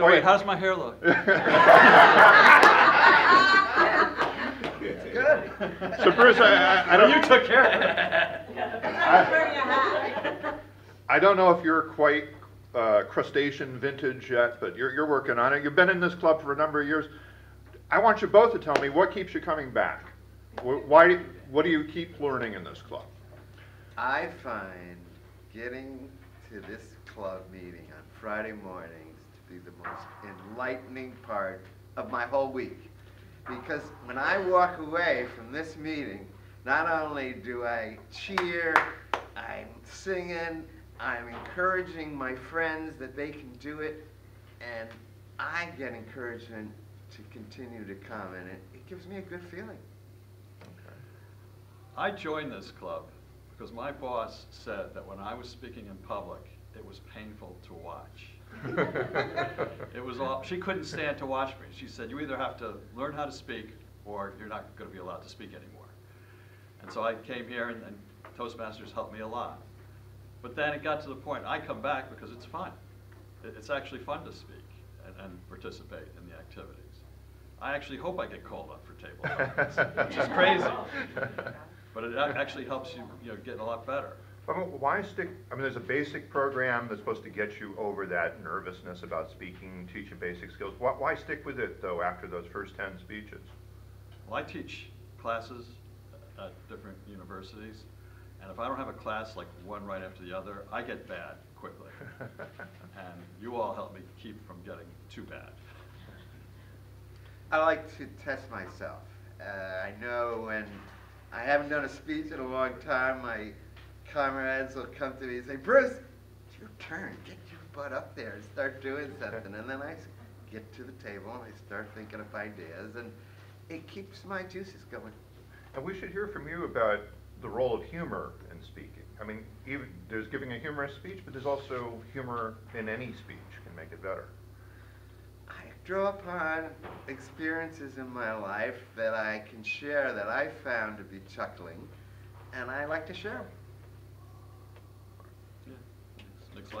So wait, how's my hair look? Good. So Bruce, I, I, I You don't, took care of it. I don't know if you're quite uh, crustacean vintage yet, but you're, you're working on it. You've been in this club for a number of years. I want you both to tell me what keeps you coming back. Why, what do you keep learning in this club? I find getting to this club meeting on Friday mornings to be the most enlightening part of my whole week. Because when I walk away from this meeting, not only do I cheer, I'm singing, I'm encouraging my friends that they can do it, and I get encouragement to continue to come, and it, it gives me a good feeling. I joined this club because my boss said that when I was speaking in public, it was painful to watch. It was all, she couldn't stand to watch me. She said, you either have to learn how to speak or you're not gonna be allowed to speak anymore. And so I came here and, and Toastmasters helped me a lot. But then it got to the point, I come back because it's fun. It, it's actually fun to speak and, and participate in the activities. I actually hope I get called up for table which is crazy. But it actually helps you, you know, get a lot better. I mean, Why stick, I mean, there's a basic program that's supposed to get you over that nervousness about speaking, teach you basic skills. Why, why stick with it, though, after those first 10 speeches? Well, I teach classes at different universities, and if I don't have a class like one right after the other, I get bad quickly. And you all help me keep from getting too bad. I like to test myself. Uh, I know when I haven't done a speech in a long time, my comrades will come to me and say, Bruce, it's your turn. Get your butt up there and start doing something. And then I get to the table and I start thinking of ideas, and it keeps my juices going. And we should hear from you about the role of humor in speaking. I mean, even, there's giving a humorous speech, but there's also humor in any speech can make it better. I draw upon experiences in my life that I can share that I found to be chuckling, and I like to share them. Life fun.